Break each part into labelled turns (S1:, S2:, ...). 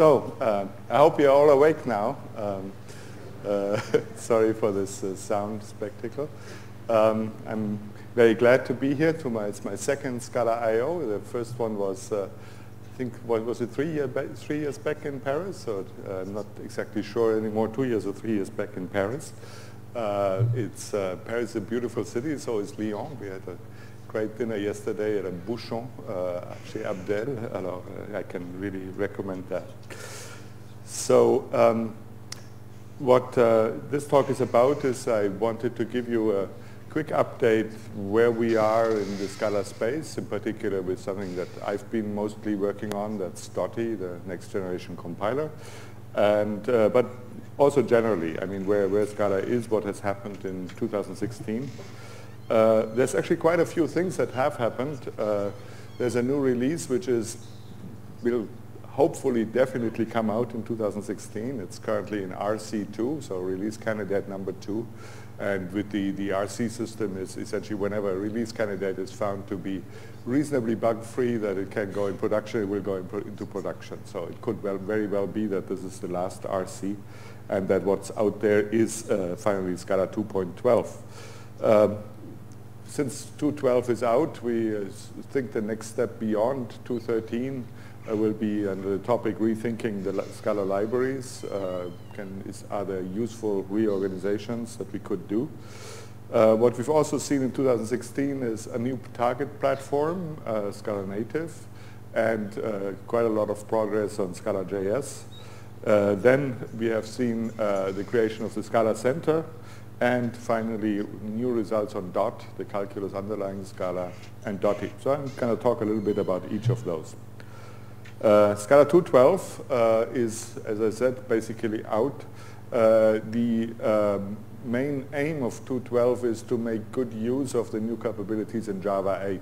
S1: So uh, I hope you're all awake now. Um, uh, sorry for this uh, sound spectacle. Um, I'm very glad to be here. To my, it's my second Scala I.O. The first one was, uh, I think, what was it, three, year three years back in Paris? So uh, I'm not exactly sure anymore, two years or three years back in Paris. Uh, it's, Paris is a beautiful city, so is Lyon. We had a great dinner yesterday at a Bouchon uh, chez Abel. Alors, uh, I can really recommend that. So um, what uh, this talk is about is I wanted to give you a quick update where we are in the Scala space, in particular with something that I've been mostly working on, that's Dotty, the next generation compiler. And, uh, but also generally, I mean, where, where Scala is, what has happened in 2016. Uh, there's actually quite a few things that have happened. Uh, there's a new release which is will hopefully definitely come out in 2016. It's currently in RC2, so release candidate number two. And with the, the RC system is essentially whenever a release candidate is found to be reasonably bug-free that it can go in production, it will go in pro into production. So it could well, very well be that this is the last RC and that what's out there is uh, finally Scala 2.12. Um, since 212 is out, we uh, think the next step beyond 213 uh, will be under the topic rethinking the Scala libraries. Uh, can, is, are there useful reorganizations that we could do? Uh, what we've also seen in 2016 is a new target platform, uh, Scala Native, and uh, quite a lot of progress on Scala JS. then we have seen the creation of the Scala Center, and finally, new results on DOT, the calculus underlying Scala, and Dotty. So I'm going to talk a little bit about each of those. Uh, Scala 212 uh, is, as I said, basically out. Uh, the um, main aim of 212 is to make good use of the new capabilities in Java 8.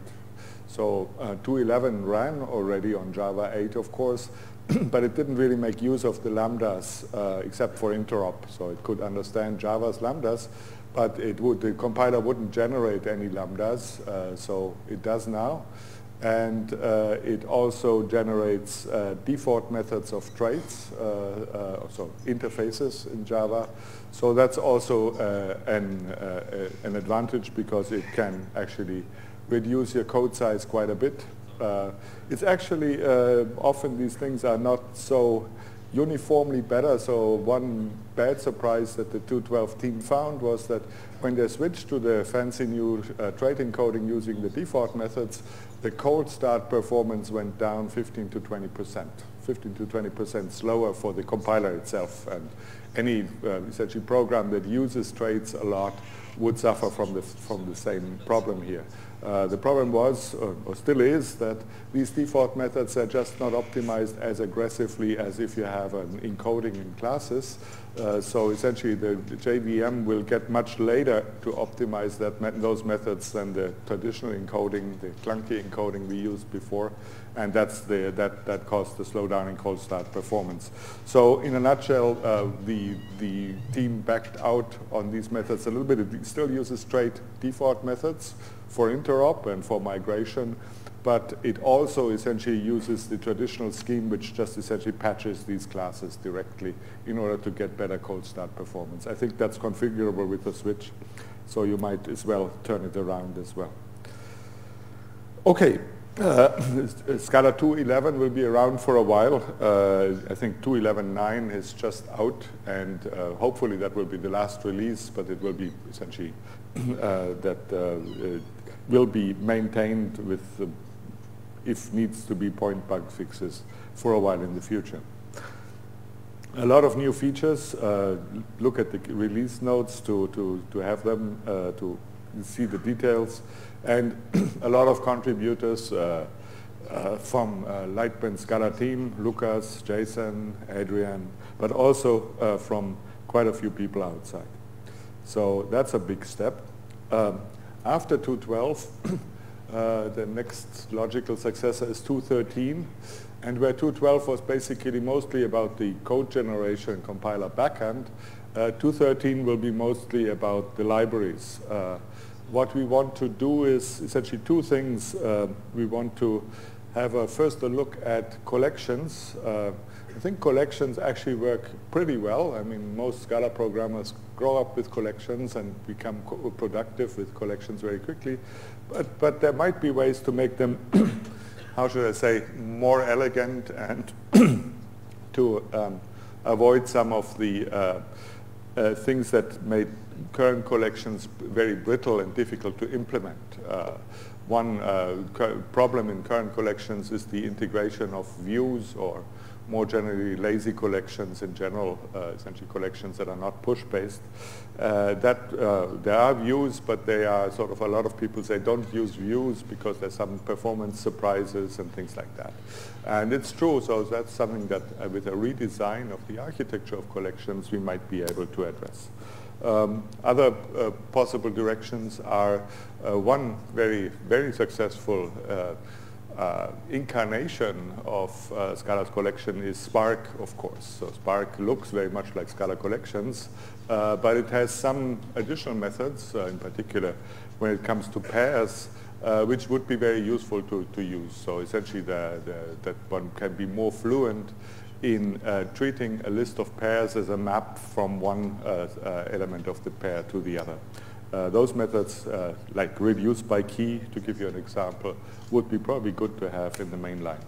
S1: So uh, 211 ran already on Java 8, of course, but it didn't really make use of the lambdas uh, except for interop. So it could understand Java's lambdas, but it would, the compiler wouldn't generate any lambdas, uh, so it does now. And uh, it also generates uh, default methods of traits, uh, uh, so interfaces in Java. So that's also an, an advantage because it can actually reduce your code size quite a bit uh, it's actually uh, often these things are not so uniformly better. So one bad surprise that the 212 team found was that when they switched to the fancy new uh, trait encoding using the default methods, the cold start performance went down 15 to 20 percent. 15 to 20 percent slower for the compiler itself. And any uh, essentially program that uses traits a lot would suffer from the, from the same problem here. Uh, the problem was, or, or, still is, that these default methods are just not optimized as aggressively as if you have an encoding in classes. Uh, so essentially the, the, JVM will get much later to optimize that those methods than the traditional encoding, the clunky encoding we used before. And that's the, that, that caused the slowdown in cold start performance. So in a nutshell, uh, the, the team backed out on these methods a little bit. It still uses trait default methods, for interop and for migration, but it also essentially uses the traditional scheme which just essentially patches these classes directly in order to get better cold start performance. I think that's configurable with the switch, so you might as well turn it around as well. Okay, uh, Scala 2.11 will be around for a while. Uh, I think 2.11.9 is just out, and uh, hopefully that will be the last release, but it will be essentially uh, that uh, will be maintained with, if needs to be point bug fixes for a while in the future. A lot of new features. Uh, look at the release notes to, to, to have them, uh, to see the details. And a lot of contributors uh, uh from uh, Lightbend Scala team, Lukas, Jason, Adriaan, but also uh, from quite a few people outside. So that's a big step. Um, after 212, uh, the next logical successor is 213, and where 212 was basically mostly about the code generation and compiler backend, uh, 213 will be mostly about the libraries. Uh, what we want to do is essentially two things. Uh, we want to have a first a look at collections. Uh, I think collections actually work pretty well. I mean, most Scala programmers grow up with collections and become productive with collections very quickly. But, but there might be ways to make them, how should I say, more elegant and to um, avoid some of the uh, uh, things that made current collections very brittle and difficult to implement. Uh, one uh, problem in current collections is the integration of views or more generally lazy collections in general, uh, essentially collections that are not push-based. Uh, that uh, there are views, but they are sort of a lot of people say don't use views because there's some performance surprises and things like that. And it's true, so that's something that uh, with a redesign of the architecture of collections we might be able to address. Um, other uh, possible directions are one very, very successful uh, incarnation of uh, Scala's collection is Spark, of course. So Spark looks very much like Scala collections, uh, but it has some additional methods, uh, in particular when it comes to pairs, uh, which would be very useful to, to use. So essentially the, the, that one can be more fluent in uh, treating a list of pairs as a map from one element of the pair to the other. Uh, those methods, uh, like reduce by key, to give you an example, would be probably good to have in the main line.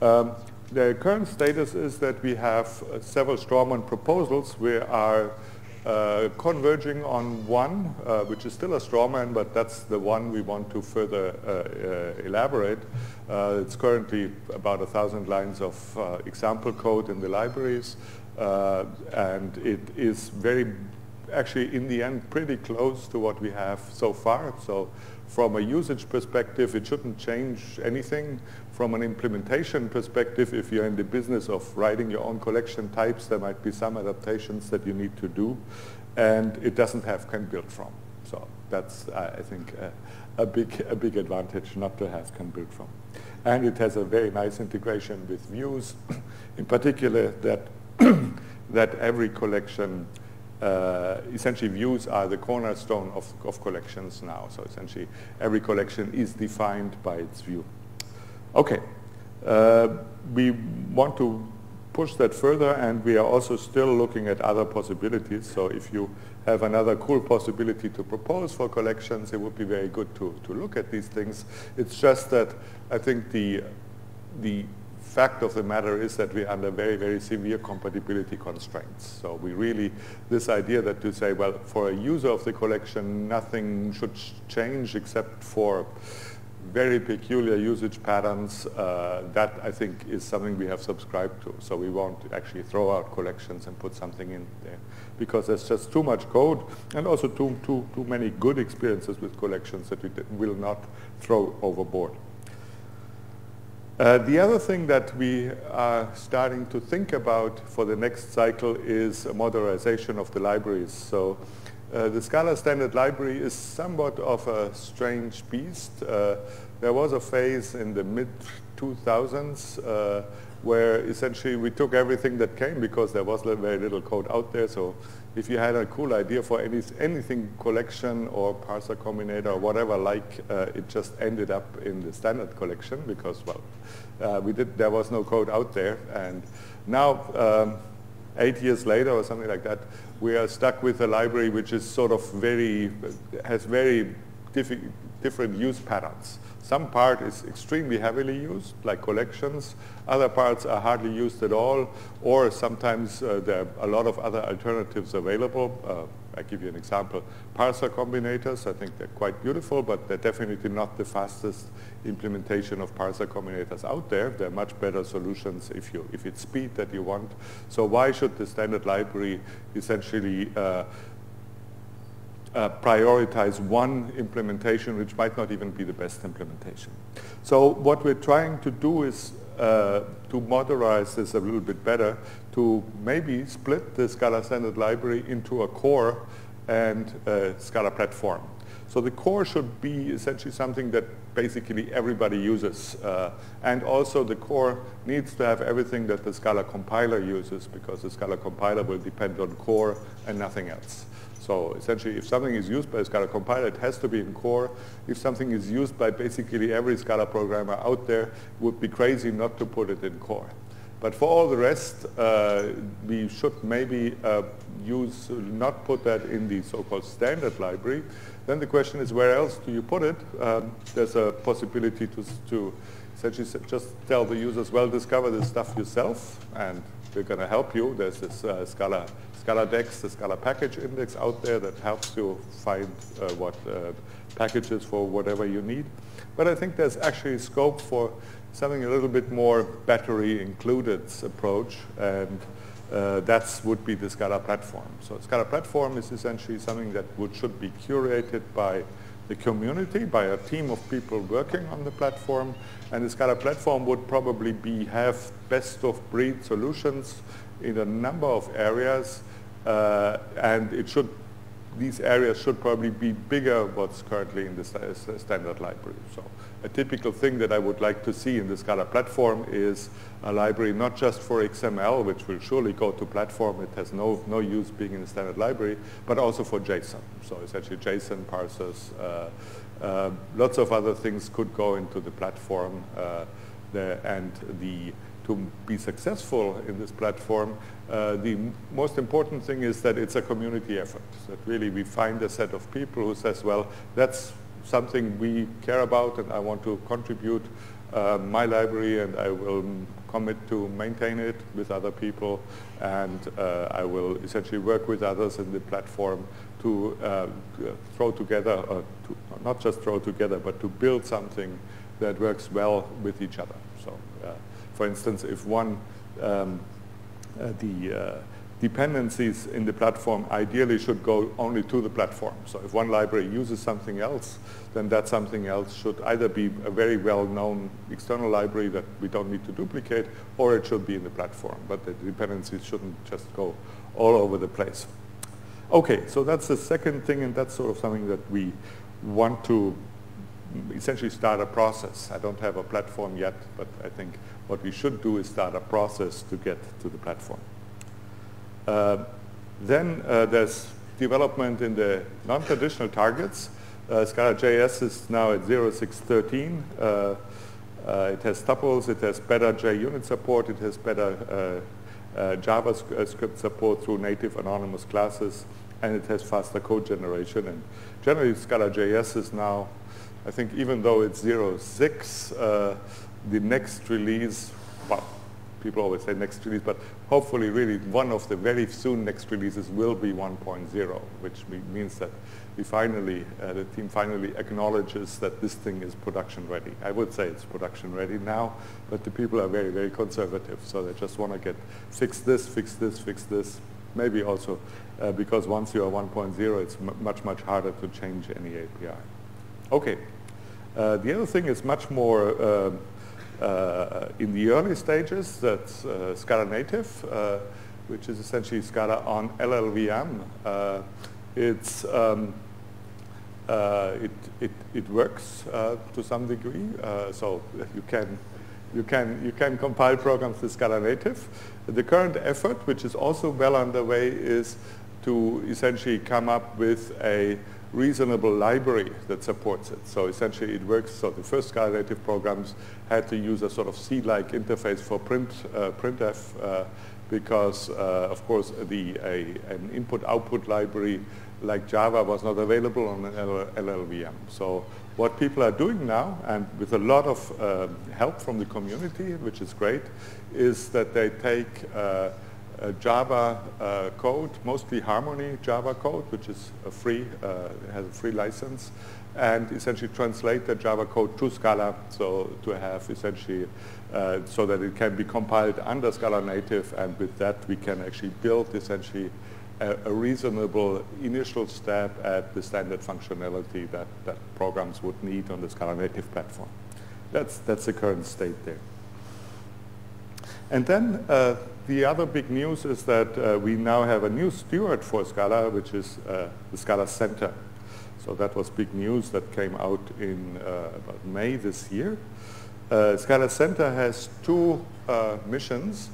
S1: Um, the current status is that we have uh, several Strawman proposals. We are uh, converging on one, uh, which is still a strawman, but that's the one we want to further uh, elaborate. it's currently about a thousand lines of example code in the libraries, and it is very actually in the end pretty close to what we have so far. So from a usage perspective, it shouldn't change anything. From an implementation perspective, if you're in the business of writing your own collection types, there might be some adaptations that you need to do. And it doesn't have can build from. So that's, uh, I think, uh, a, big, a big advantage not to have can build from. And it has a very nice integration with views, in particular that, that every collection essentially views are the cornerstone of, of collections now. So essentially every collection is defined by its view. Okay, uh, we want to push that further and we are also still looking at other possibilities. So if you have another cool possibility to propose for collections, it would be very good to, to look at these things. It's just that I think the, the fact of the matter is that we're under very, very severe compatibility constraints. So we really, this idea that to say, well, for a user of the collection, nothing should change except for very peculiar usage patterns, uh, that I think is something we have subscribed to. So we won't actually throw out collections and put something in there because there's just too much code and also too, too, too many good experiences with collections that we will not throw overboard. Uh, the other thing that we are starting to think about for the next cycle is a modularization of the libraries. So uh, the Scala Standard Library is somewhat of a strange beast. Uh, there was a phase in the mid-2000s uh, where essentially we took everything that came because there was very little code out there. So if you had a cool idea for any, anything collection or parser combinator or whatever like, uh, it just ended up in the standard collection because, well, uh, we did, there was no code out there. And now, um, eight years later or something like that, we are stuck with a library which is sort of very, has very different use patterns. Some part is extremely heavily used, like collections. Other parts are hardly used at all, or sometimes uh, there are a lot of other alternatives available. Uh, I give you an example. Parser combinators, I think they're quite beautiful, but they're definitely not the fastest implementation of parser combinators out there. There are much better solutions if, you, if it's speed that you want. So why should the standard library essentially uh, uh, prioritize one implementation which might not even be the best implementation. So what we're trying to do is uh, to modularize this a little bit better, to maybe split the Scala Standard Library into a core and a Scala platform. So the core should be essentially something that basically everybody uses. Uh, and also the core needs to have everything that the Scala compiler uses because the Scala compiler will depend on core and nothing else. So essentially, if something is used by a Scala compiler, it has to be in core. If something is used by basically every Scala programmer out there, it would be crazy not to put it in core. But for all the rest, uh, we should maybe uh, use, not put that in the so-called standard library. Then the question is, where else do you put it? Um, there's a possibility to, to essentially just tell the users, well, discover this stuff yourself, and we're going to help you. There's this uh, Scala Scala Dex, the Scala package index out there that helps you find uh, what uh, packages for whatever you need. But I think there's actually scope for something a little bit more battery included approach and uh, that would be the Scala platform. So Scala platform is essentially something that would, should be curated by the community, by a team of people working on the platform. And the Scala platform would probably be have best of breed solutions in a number of areas uh, and it should, these areas should probably be bigger what's currently in the st standard library. So a typical thing that I would like to see in the Scala platform is a library not just for XML, which will surely go to platform, it has no, no use being in the standard library, but also for JSON. So essentially JSON parsers, uh, uh, lots of other things could go into the platform uh, and the to be successful in this platform, uh, the most important thing is that it's a community effort. That really we find a set of people who says, well, that's something we care about and I want to contribute uh, my library and I will commit to maintain it with other people and uh, I will essentially work with others in the platform to uh, throw together, or to, not just throw together, but to build something that works well with each other. For instance, if one, um, uh, the uh, dependencies in the platform ideally should go only to the platform. So if one library uses something else, then that something else should either be a very well-known external library that we don't need to duplicate, or it should be in the platform. But the dependencies shouldn't just go all over the place. Okay, so that's the second thing, and that's sort of something that we want to essentially start a process. I don't have a platform yet, but I think what we should do is start a process to get to the platform. Uh, then uh, there's development in the non-traditional targets. Uh, Scala.js is now at 0613. Uh, uh, it has tuples, it has better JUnit support, it has better uh, JavaScript support through native anonymous classes, and it has faster code generation. And generally, Scala.js is now, I think even though it's 06, the next release, well, people always say next release, but hopefully really one of the very soon next releases will be 1.0, which means that we finally, uh, the team finally acknowledges that this thing is production ready. I would say it's production ready now, but the people are very, very conservative, so they just want to get, fix this, fix this, fix this, maybe also uh, because once you are 1.0, it's much, much harder to change any API. Okay. Uh, the other thing is much more uh, in the early stages, that's uh, Scala native, uh, which is essentially Scala on LLVM. it's um, it, it, it works to some degree, so you can you can, you can compile programs with Scala native. The current effort, which is also well underway, is to essentially come up with a reasonable library that supports it. So essentially it works, so the first native programs had to use a sort of C-like interface for print, uh, printf uh, because uh, of course the, a, an input-output library like Java was not available on LLVM. So what people are doing now, and with a lot of uh, help from the community, which is great, is that they take uh, Java uh, code, mostly Harmony Java code, which is a free, uh, has a free license, and essentially translate the Java code to Scala, so to have essentially, uh, so that it can be compiled under Scala native, and with that we can actually build essentially a, a reasonable initial step at the standard functionality that, that programs would need on the Scala native platform. That's, that's the current state there. And then uh, the other big news is that uh, we now have a new steward for Scala, which is uh, the Scala Center. So that was big news that came out in uh, about May this year. Uh, Scala Center has two uh, missions.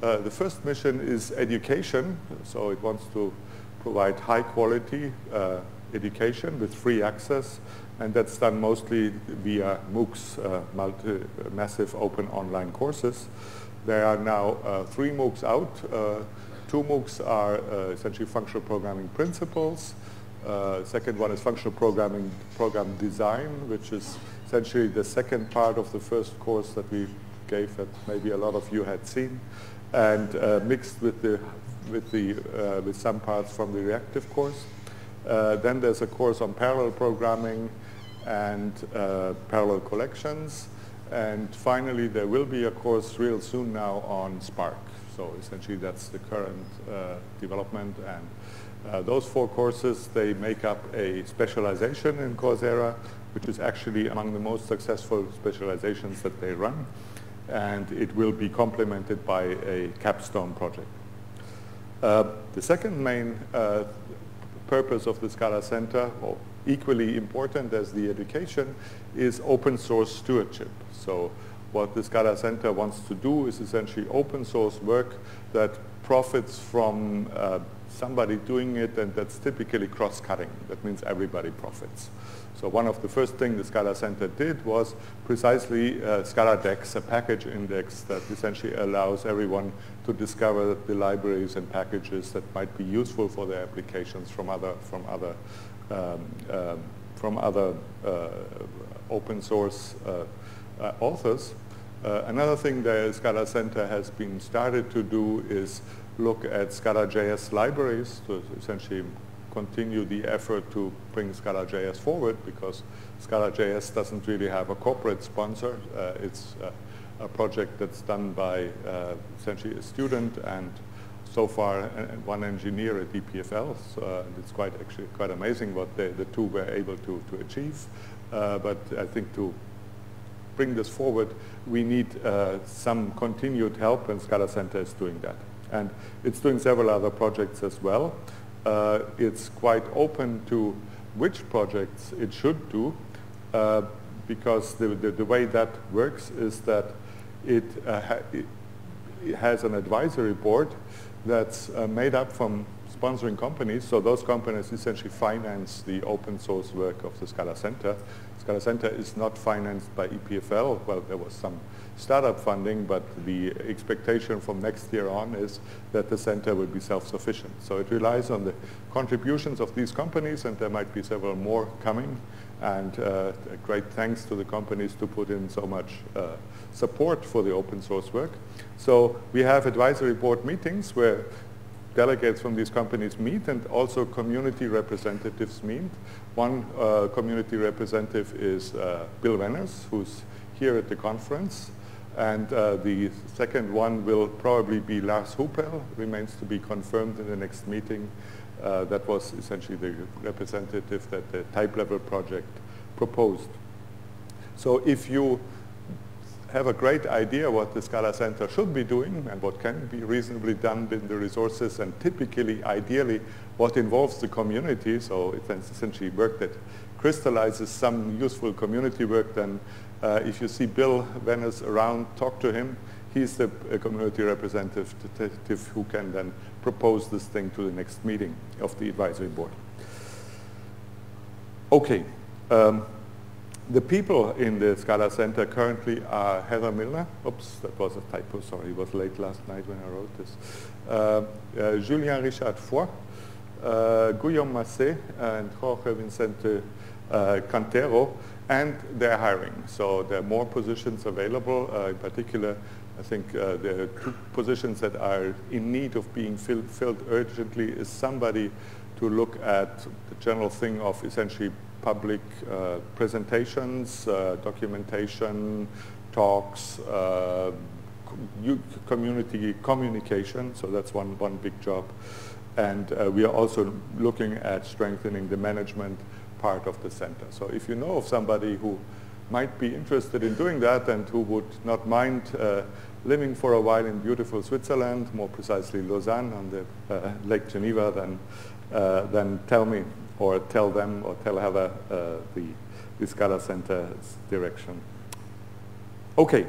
S1: The first mission is education, so it wants to provide high quality education with free access, and that's done mostly via MOOCs, multi, massive open online courses. There are now three MOOCs out. two MOOCs are essentially functional programming principles, uh, second one is functional programming program design, which is essentially the second part of the first course that we gave that maybe a lot of you had seen, and uh, mixed with the with the uh, with some parts from the reactive course. Uh, then there's a course on parallel programming and uh, parallel collections, and finally there will be a course real soon now on Spark. So essentially that's the current uh, development and uh, those four courses, they make up a specialization in Coursera, which is actually among the most successful specializations that they run. And it will be complemented by a capstone project. Uh, the second main uh, purpose of the Scala Center, or equally important as the education, is open source stewardship. So what the Scala Center wants to do is essentially open source work that profits from uh, somebody doing it, and that's typically cross-cutting. That means everybody profits. So one of the first things the Scala Center did was precisely uh, ScalaDex, a package index that essentially allows everyone to discover the libraries and packages that might be useful for their applications from other, from other, um, um, from other uh, open source uh authors. Uh, another thing the Scala Center has been started to do is look at Scala.js libraries to essentially continue the effort to bring Scala.js forward because Scala.js doesn't really have a corporate sponsor. Uh, it's uh, a project that's done by uh, essentially a student and so far one engineer at EPFL. So, it's quite actually quite amazing what they, the two were able to, to achieve. Uh, but I think to bring this forward, we need uh, some continued help and Scala Center is doing that. And it's doing several other projects as well. Uh, it's quite open to which projects it should do uh, because the, the, the, way that works is that it, ha it has an advisory board that's uh, made up from sponsoring companies. So those companies essentially finance the open source work of the Scala Center. Scala Center is not financed by EPFL. Well, there was some startup funding, but the expectation from next year on is that the center will be self-sufficient. So it relies on the contributions of these companies, and there might be several more coming. And uh, great thanks to the companies to put in so much uh, support for the open source work. So we have advisory board meetings where delegates from these companies meet and also community representatives meet. One uh, community representative is uh, Bill Venners, who's here at the conference. And uh, the second one will probably be Lars Hupel, remains to be confirmed in the next meeting. Uh, that was essentially the representative that the Typelevel project proposed. So if you have a great idea what the Scala Center should be doing and what can be reasonably done in the resources and typically, ideally, what involves the community. So it's essentially work that crystallizes some useful community work, then uh, if you see Bill Venners around, talk to him. He's the uh, community representative who can then propose this thing to the next meeting of the advisory board. Okay. Um, the people in the Scala Center currently are Heather Milner. Oops, that was a typo, sorry, it was late last night when I wrote this. Uh, uh, Julien Richard Foy, uh, Guillaume Massé, and Jorge Vicente uh, Cantero and they're hiring. So there are more positions available. Uh, in particular, I think uh, are two positions that are in need of being filled, filled urgently is somebody to look at the general thing of essentially public uh, presentations, uh, documentation, talks, uh, community communication. So that's one, one big job. And uh, we are also looking at strengthening the management part of the center. So if you know of somebody who might be interested in doing that and who would not mind uh, living for a while in beautiful Switzerland, more precisely Lausanne on the uh, Lake Geneva, then, then tell me. Or tell them or tell Heather uh, the, Scala Center's direction. Okay,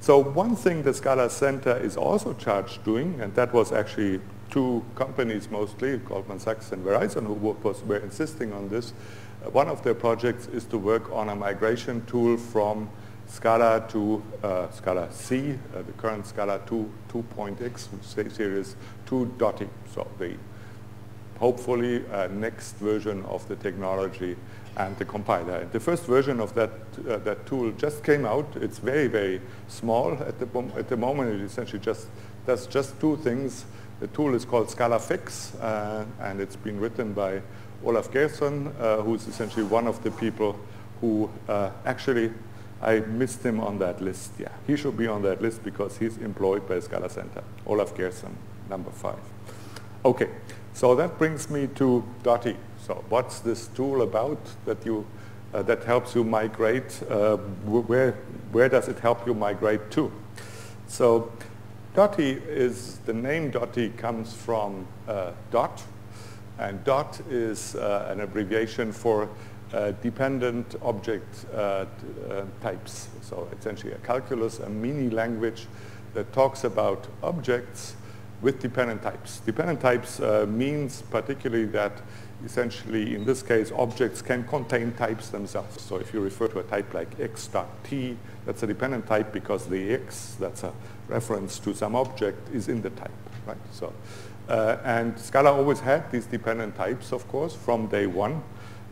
S1: so one thing the Scala Center is also charged doing, and that was actually two companies mostly, Goldman Sachs and Verizon, who was, were insisting on this. Uh, one of their projects is to work on a migration tool from Scala to uh, Scala C, uh, the current Scala 2, 2.x series to Dotty. So the hopefully uh, next version of the technology and the compiler. The first version of that, uh, that tool just came out. It's very, very small at the, at the moment. It essentially just does just two things. The tool is called ScalaFix, uh, and it's been written by Olaf Geirsson, uh, who's essentially one of the people who uh, actually, I missed him on that list. Yeah, he should be on that list because he's employed by Scala Center. Olaf Geirsson, number five. Okay, so that brings me to Dotty. So what's this tool about that you uh, that helps you migrate? Uh, where where does it help you migrate to? So Dotty is the name Dotty comes from uh, dot, and dot is uh, an abbreviation for uh, dependent object uh, types. So essentially a calculus, a mini language that talks about objects with dependent types. Dependent types means particularly that essentially, in this case, objects can contain types themselves. So if you refer to a type like x t, that's a dependent type because the x, that's a reference to some object, is in the type, right? So, uh, and Scala always had these dependent types, of course, from day one.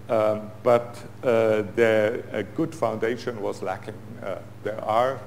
S1: Um, but uh, their, a good foundation was lacking. Uh, there are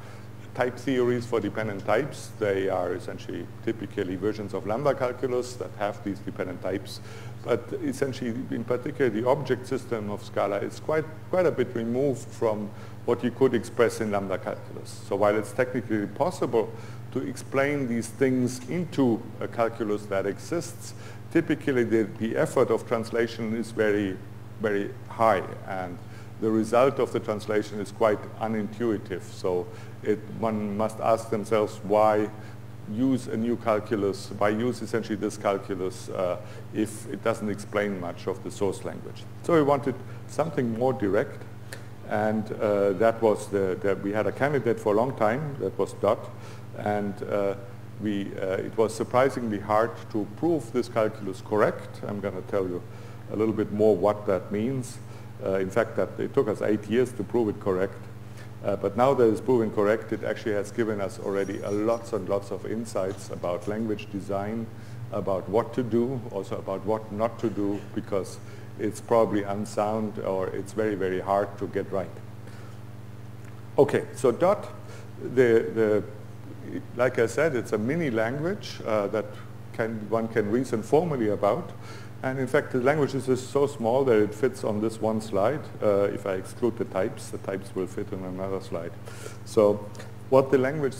S1: type theories for dependent types. They are essentially typically versions of lambda calculus that have these dependent types. But essentially, in particular, the object system of Scala is quite, quite a bit removed from what you could express in lambda calculus. So while it's technically possible to explain these things into a calculus that exists, typically the, the effort of translation is very, very high. And the result of the translation is quite unintuitive. So it, one must ask themselves why use a new calculus, why use essentially this calculus uh, if it doesn't explain much of the source language. So we wanted something more direct and uh, that was the, the, we had a candidate for a long time, that was Dot, and uh, we, uh, it was surprisingly hard to prove this calculus correct. I'm going to tell you a little bit more what that means. Uh, in fact, that it took us eight years to prove it correct. Uh, but now that it's proven correct, it actually has given us already a lots and lots of insights about language design, about what to do, also about what not to do, because it's probably unsound or it's very, very hard to get right. Okay, so dot, the, the, like I said, it's a mini language uh, that can, one can reason formally about. And in fact, the language is so small that it fits on this one slide. Uh, if I exclude the types, the types will fit on another slide. So what the language,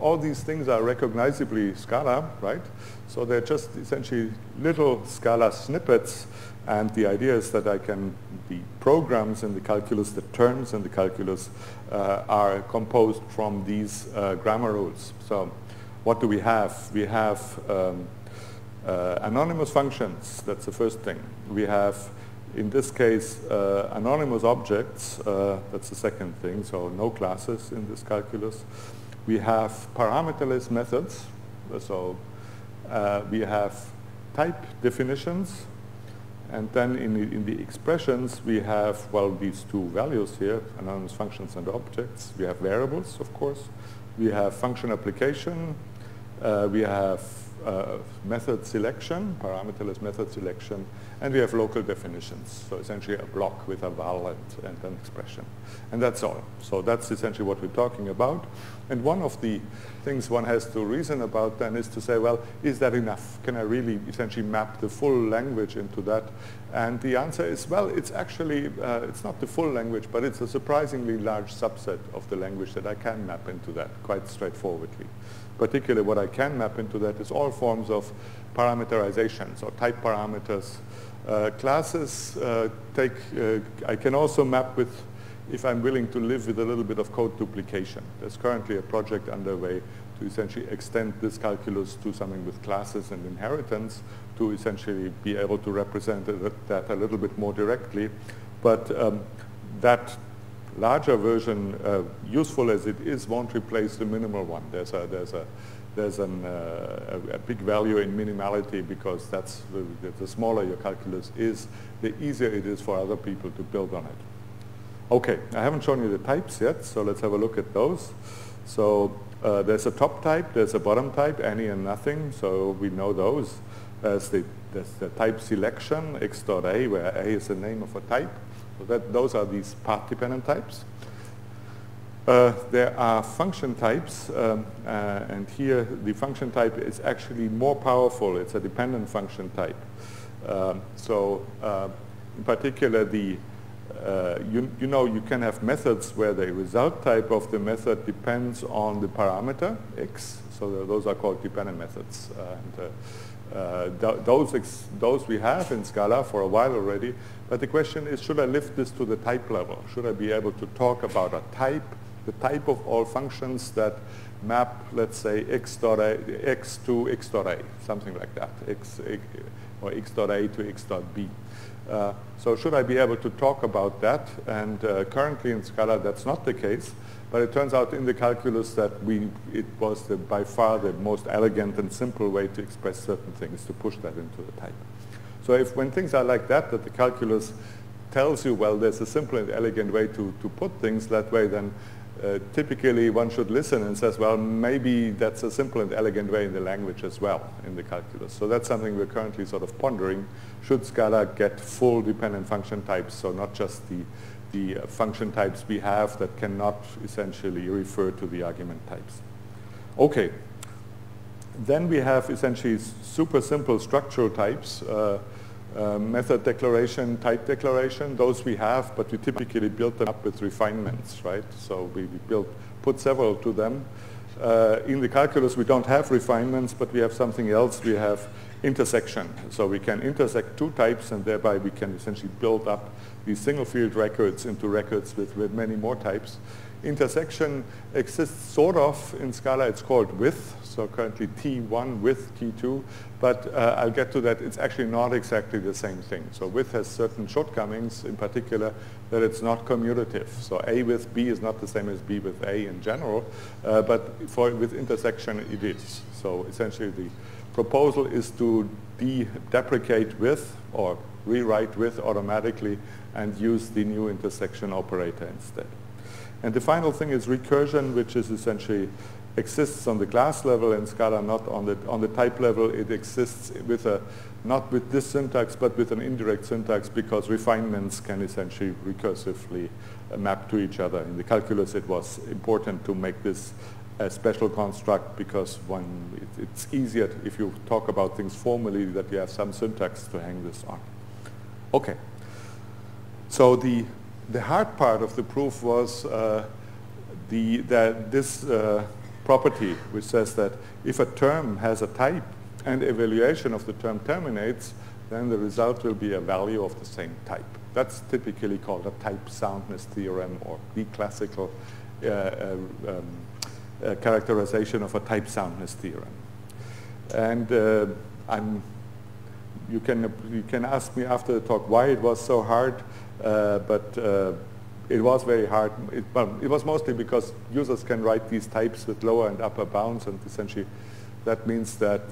S1: all these things are recognizably Scala, right? So they're just essentially little Scala snippets. And the idea is that I can, the programs in the calculus, the terms in the calculus uh, are composed from these uh, grammar rules. So what do we have? We have um, uh, anonymous functions, that's the first thing. We have, in this case, uh, anonymous objects, uh, that's the second thing, so no classes in this calculus. We have parameterless methods, so uh, we have type definitions, and then in the, in the expressions we have, well, these two values here, anonymous functions and objects. We have variables, of course. We have function application. Uh, we have uh, method selection, parameterless method selection, and we have local definitions. So essentially a block with a val and, and, an expression. And that's all. So that's essentially what we're talking about. And one of the things one has to reason about then is to say, well, is that enough? Can I really essentially map the full language into that? And the answer is, well, it's actually, uh, it's not the full language, but it's a surprisingly large subset of the language that I can map into that quite straightforwardly. Particularly what I can map into that is all forms of parameterizations or type parameters. Uh, classes uh, take, uh, I can also map with if I'm willing to live with a little bit of code duplication. There's currently a project underway to essentially extend this calculus to something with classes and inheritance to essentially be able to represent that a little bit more directly. But um, that larger version, uh, useful as it is, won't replace the minimal one. There's a, there's a, there's an, uh, a, a, big value in minimality because that's the, the, smaller your calculus is, the easier it is for other people to build on it. Okay, I haven't shown you the types yet, so let's have a look at those. So uh, there's a top type, there's a bottom type, any and nothing, so we know those. There's the, the type selection, x a, where a is the name of a type. So that, those are these path-dependent types. Uh, there are function types, um, uh, and here the function type is actually more powerful. It's a dependent function type. Um, so uh, in particular, the uh, you, you know you can have methods where the result type of the method depends on the parameter x. So those are called dependent methods. And, uh, uh, th those, those we have in Scala for a while already, but the question is, should I lift this to the type level? Should I be able to talk about a type, the type of all functions that map, let's say, x, dot a, x to x dot a, something like that, x, or x dot a to x dot b. Uh, so should I be able to talk about that? And uh, currently in Scala that's not the case. But it turns out in the calculus that we, it was the, by far the most elegant and simple way to express certain things, to push that into the type. So if when things are like that, that the calculus tells you, well, there's a simple and elegant way to, to put things that way, then uh, typically one should listen and says, well, maybe that's a simple and elegant way in the language as well, in the calculus. So that's something we're currently sort of pondering. Should Scala get full dependent function types, so not just the the uh, function types we have that cannot essentially refer to the argument types. Okay. Then we have essentially super simple structural types, uh, uh, method declaration, type declaration. Those we have, but we typically build them up with refinements, right? So we, we build, put several to them. Uh, in the calculus, we don't have refinements, but we have something else. We have intersection. So we can intersect two types, and thereby we can essentially build up these single field records into records with, with many more types. Intersection exists sort of in Scala, it's called with, so currently T1 with T2, but uh, I'll get to that, it's actually not exactly the same thing. So with has certain shortcomings, in particular that it's not commutative. So A with B is not the same as B with A in general, uh, but for with intersection it is. So essentially the proposal is to de-deprecate with or rewrite with automatically and use the new intersection operator instead. And the final thing is recursion, which is essentially exists on the class level in Scala, not on the, on the type level. It exists with a, not with this syntax, but with an indirect syntax because refinements can essentially recursively map to each other. In the calculus, it was important to make this a special construct because one, it, it's easier if you talk about things formally that you have some syntax to hang this on. Okay. So the, the hard part of the proof was uh, the, that this uh, property which says that if a term has a type and evaluation of the term terminates, then the result will be a value of the same type. That's typically called a type soundness theorem or the classical uh, uh um, uh, characterization of a type soundness theorem. And uh, I'm, you, can, you can ask me after the talk why it was so hard. Uh, but uh, it was very hard. It, well, it was mostly because users can write these types with lower and upper bounds, and essentially that means that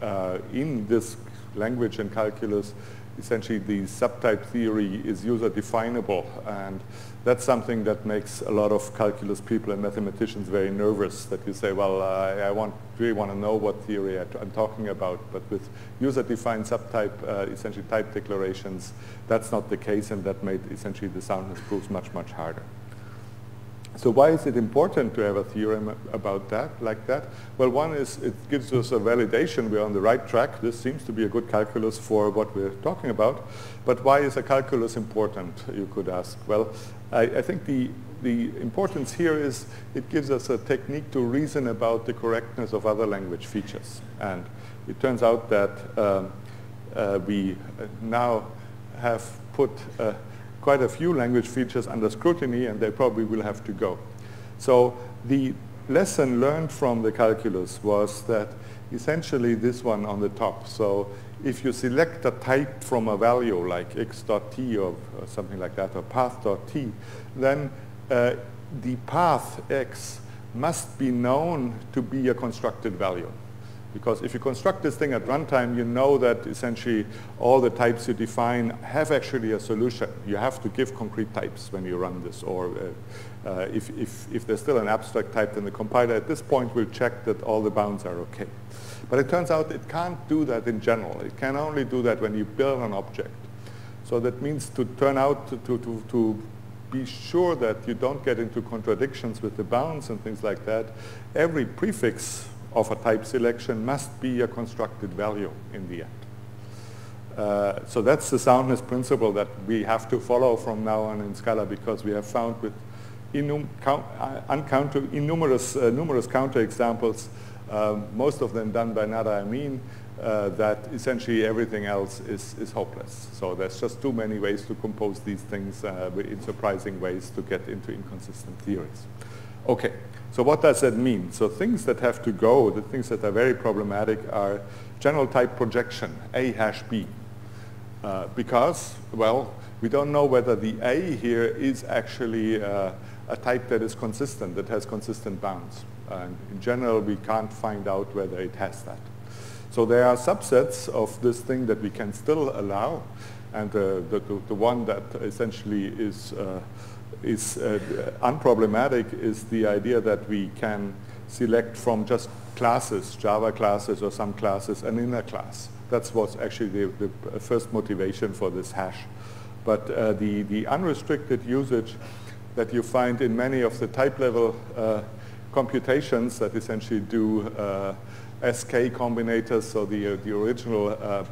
S1: uh, in this language and calculus, essentially the subtype theory is user definable and that's something that makes a lot of calculus people and mathematicians very nervous that you say, well, uh, I want, really want to know what theory I'm talking about, but with user-defined subtype, uh, essentially type declarations, that's not the case, and that made essentially the soundness proofs much, much harder. So why is it important to have a theorem about that, like that? Well, one is it gives us a validation we're on the right track. This seems to be a good calculus for what we're talking about. But why is a calculus important, you could ask? Well, I, I think the, the importance here is it gives us a technique to reason about the correctness of other language features. And it turns out that um, uh, we now have put uh, quite a few language features under scrutiny, and they probably will have to go. So the lesson learned from the calculus was that essentially this one on the top. So if you select a type from a value like x dot t or, something like that, or path dot t, then uh, the path x must be known to be a constructed value. Because if you construct this thing at runtime, you know that essentially all the types you define have actually a solution. You have to give concrete types when you run this. Or uh, uh, if, if, if there's still an abstract type, then the compiler at this point will check that all the bounds are okay. But it turns out it can't do that in general. It can only do that when you build an object. So that means to turn out to, to, to, be sure that you don't get into contradictions with the bounds and things like that, every prefix of a type selection must be a constructed value in the end. Uh, so that's the soundness principle that we have to follow from now on in Scala because we have found with innum, count, uh, numerous, uh, numerous counterexamples, uh, most of them done by Nada Amin, uh, that essentially everything else is, is hopeless. So there's just too many ways to compose these things uh, in surprising ways to get into inconsistent theories. Okay, so what does that mean? So things that have to go, the things that are very problematic are general type projection, A hash B. Uh, because, well, we don't know whether the A here is actually uh, a type that is consistent, that has consistent bounds. And in general, we can't find out whether it has that. So there are subsets of this thing that we can still allow. And uh, the, the, the, one that essentially is uh, is uh, unproblematic is the idea that we can select from just classes, Java classes or some classes, an inner class. That's what's actually the, the first motivation for this hash. But uh, the, the unrestricted usage that you find in many of the type level uh, computations that essentially do uh, SK combinators, so the, uh, the original uh,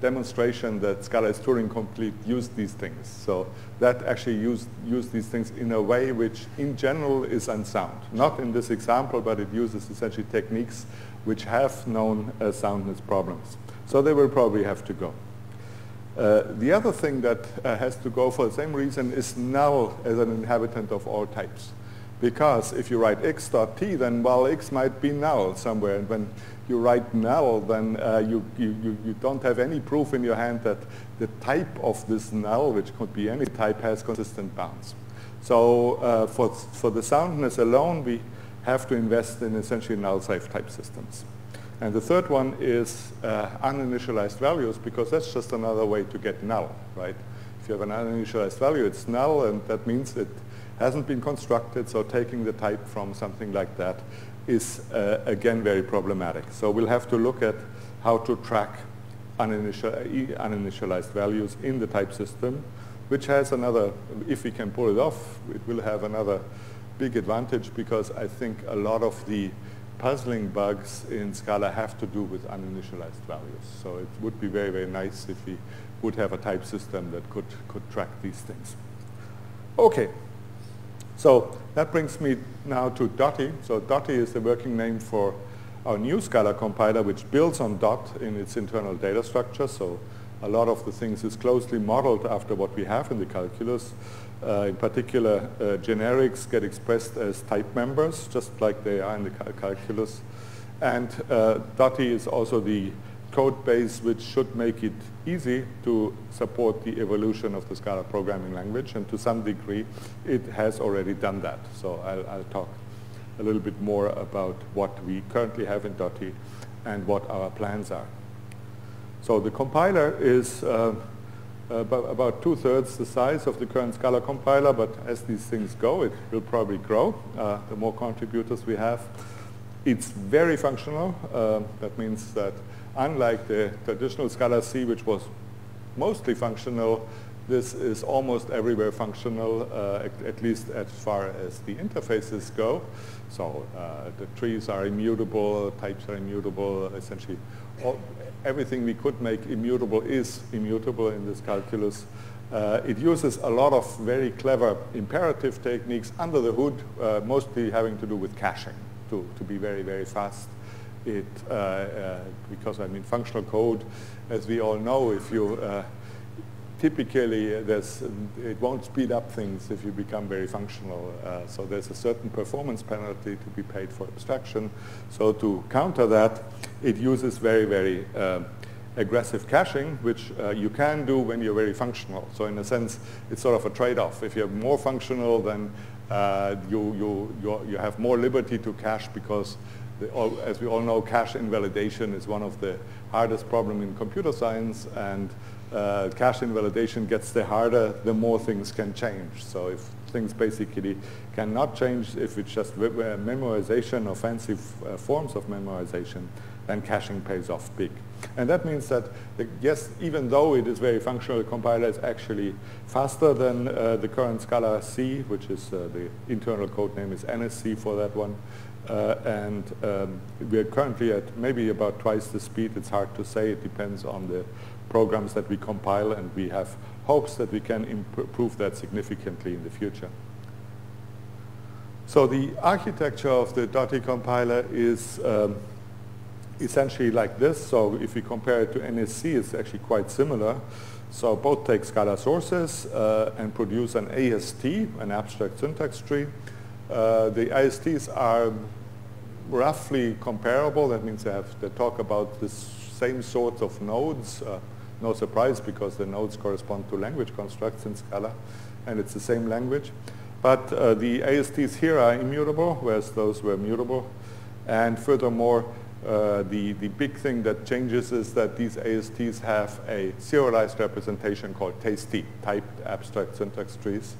S1: demonstration that Scala is Turing complete used these things. So that actually used, used these things in a way which in general is unsound. Not in this example, but it uses essentially techniques which have known uh, soundness problems. So they will probably have to go. Uh, the other thing that uh, has to go for the same reason is null as an inhabitant of all types. Because if you write x dot t, then well, x might be null somewhere. And when you write null, then uh, you, you, you don't have any proof in your hand that the type of this null, which could be any type, has consistent bounds. So uh, for, for the soundness alone, we have to invest in essentially null-safe type systems. And the third one is uh, uninitialized values, because that's just another way to get null, right? If you have an uninitialized value, it's null, and that means it hasn't been constructed, so taking the type from something like that is uh, again very problematic. So we'll have to look at how to track uninitial, uninitialized values in the type system, which has another, if we can pull it off, it will have another big advantage because I think a lot of the puzzling bugs in Scala have to do with uninitialized values. So it would be very, very nice if we would have a type system that could, could track these things. Okay, so that brings me now to Dotty. So Dotty is the working name for our new Scala compiler, which builds on Dot in its internal data structure. So a lot of the things is closely modeled after what we have in the calculus. Uh, in particular, uh, generics get expressed as type members, just like they are in the cal calculus. And uh, Dotty is also the code base which should make it easy to support the evolution of the Scala programming language and to some degree it has already done that. So I'll, I'll talk a little bit more about what we currently have in Dotty and what our plans are. So the compiler is uh, about, two-thirds the size of the current Scala compiler, but as these things go, it will probably grow uh, the more contributors we have. It's very functional. Uh, that means that unlike the traditional Scala C, which was mostly functional, this is almost everywhere functional, uh, at, at, least as far as the interfaces go. So uh, the trees are immutable, types are immutable, essentially all, everything we could make immutable is immutable in this calculus. Uh, it uses a lot of very clever imperative techniques under the hood, uh, mostly having to do with caching to, to be very, very fast it, uh, uh, because I mean functional code, as we all know, if you uh, typically there's, it won't speed up things if you become very functional. Uh, so there's a certain performance penalty to be paid for abstraction. So to counter that, it uses very, very uh, aggressive caching, which uh, you can do when you're very functional. So in a sense, it's sort of a trade-off. If you're more functional, then you, you, you, you have more liberty to cache because the, all, as we all know, cache invalidation is one of the hardest problem in computer science and uh, cache invalidation gets the harder the more things can change. So if things basically cannot change, if it's just memoization or fancy uh, forms of memoization, then caching pays off big. And that means that, the, yes, even though it is very functional, the compiler is actually faster than uh, the current Scala C, which is uh, the internal code name is NSC for that one. Uh, and um, we are currently at maybe about twice the speed. It's hard to say. It depends on the programs that we compile, and we have hopes that we can improve that significantly in the future. So the architecture of the Dotty compiler is um, essentially like this. So if we compare it to NSC, it's actually quite similar. So both take Scala sources uh, and produce an AST, an abstract syntax tree. Uh, the ASTs are roughly comparable. That means they, have, they talk about the same sorts of nodes. Uh, no surprise because the nodes correspond to language constructs in Scala and it's the same language. But uh, the ASTs here are immutable, whereas those were mutable. And furthermore, uh, the, the big thing that changes is that these ASTs have a serialized representation called TASTy, typed abstract syntax trees.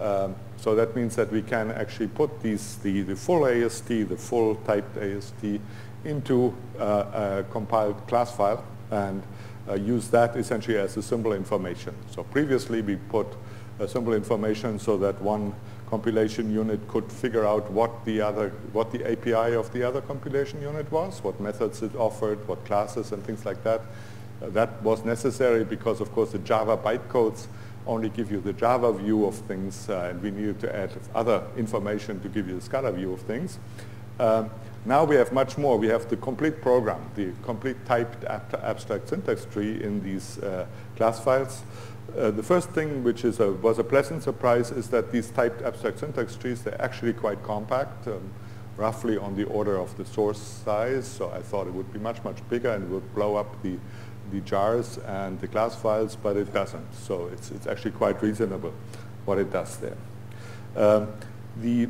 S1: Um, so that means that we can actually put these, the, the full AST, the full typed AST, into uh, a compiled class file and uh, use that essentially as a symbol information. So previously we put a symbol information so that one compilation unit could figure out what the other, what the API of the other compilation unit was, what methods it offered, what classes and things like that. Uh, that was necessary because of course the Java bytecodes only give you the Java view of things uh, and we needed to add other information to give you the Scala view of things. Um, now we have much more. We have the complete program, the complete typed ab abstract syntax tree in these uh, class files. Uh, the first thing which is a, was a pleasant surprise is that these typed abstract syntax trees, they're actually quite compact, um, roughly on the order of the source size. So I thought it would be much, much bigger and would blow up the, the jars and the class files, but it doesn't. So it's, it's actually quite reasonable what it does there. Um, the,